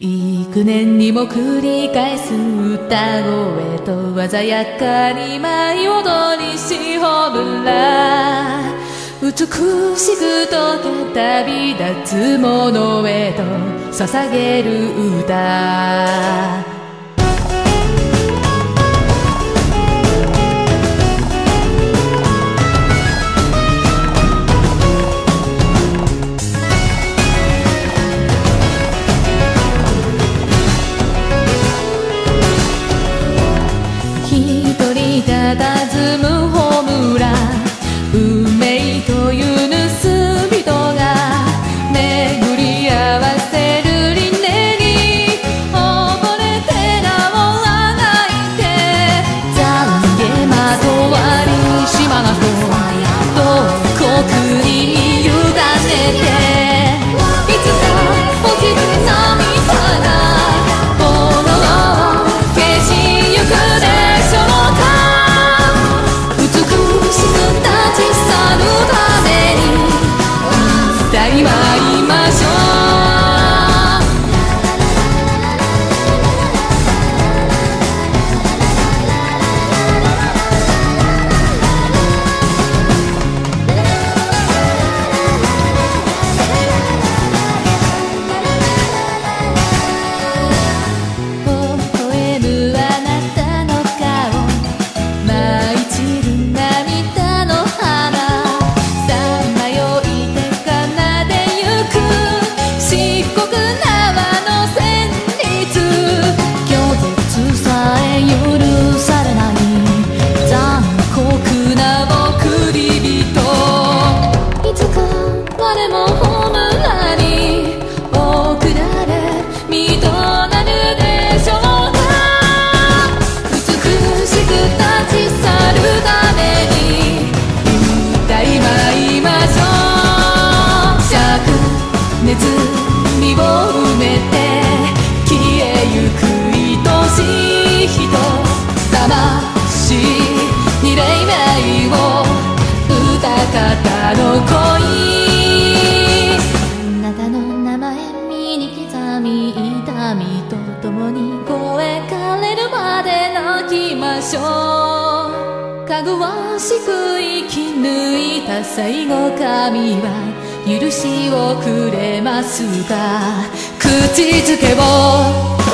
幾年にも繰り返す歌声と鮮やかに舞い踊りしほぶら。美しく溶け旅立つ者へと捧げる歌。しょう。かぐわしく生き抜いた最後神は許しをくれますか口づけを